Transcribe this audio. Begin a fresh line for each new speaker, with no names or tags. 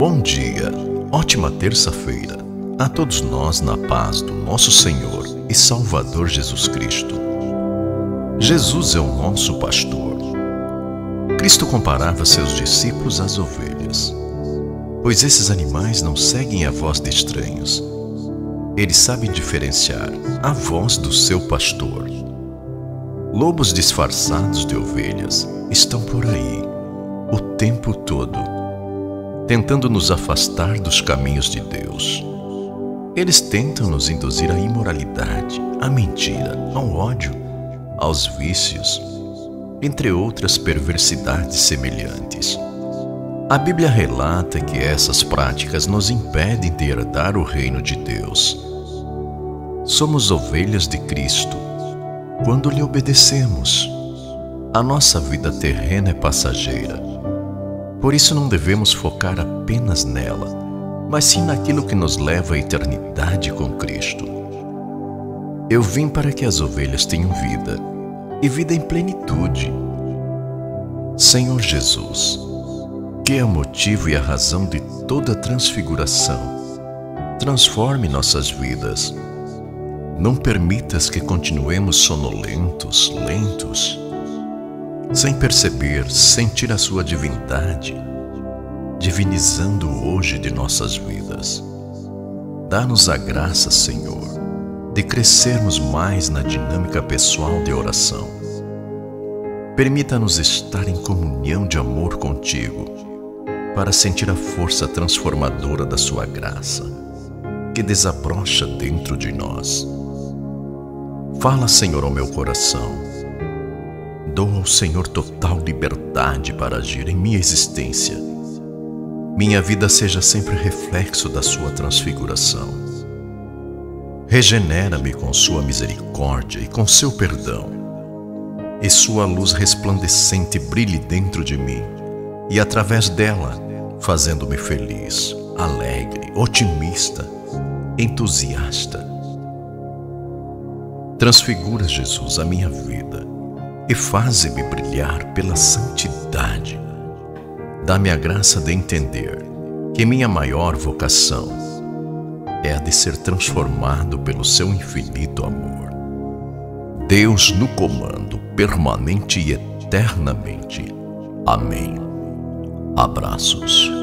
Bom dia, ótima terça-feira a todos nós na paz do nosso Senhor e Salvador Jesus Cristo. Jesus é o nosso pastor. Cristo comparava seus discípulos às ovelhas, pois esses animais não seguem a voz de estranhos. Eles sabem diferenciar a voz do seu pastor. Lobos disfarçados de ovelhas estão por aí o tempo todo, tentando nos afastar dos caminhos de Deus. Eles tentam nos induzir à imoralidade, à mentira, ao ódio, aos vícios, entre outras perversidades semelhantes. A Bíblia relata que essas práticas nos impedem de herdar o reino de Deus. Somos ovelhas de Cristo quando lhe obedecemos. A nossa vida terrena é passageira. Por isso não devemos focar apenas nela, mas sim naquilo que nos leva à eternidade com Cristo. Eu vim para que as ovelhas tenham vida, e vida em plenitude. Senhor Jesus, que é o motivo e a razão de toda transfiguração, transforme nossas vidas não permitas que continuemos sonolentos, lentos, sem perceber, sentir a Sua divindade, divinizando hoje de nossas vidas. Dá-nos a graça, Senhor, de crescermos mais na dinâmica pessoal de oração. Permita-nos estar em comunhão de amor contigo, para sentir a força transformadora da Sua graça, que desabrocha dentro de nós Fala, Senhor, ao meu coração. Dou ao Senhor total liberdade para agir em minha existência. Minha vida seja sempre reflexo da Sua transfiguração. Regenera-me com Sua misericórdia e com seu perdão, e Sua luz resplandecente brilhe dentro de mim e através dela, fazendo-me feliz, alegre, otimista, entusiasta Transfigura, Jesus, a minha vida e faze-me brilhar pela santidade. Dá-me a graça de entender que minha maior vocação é a de ser transformado pelo seu infinito amor. Deus no comando, permanente e eternamente. Amém. Abraços.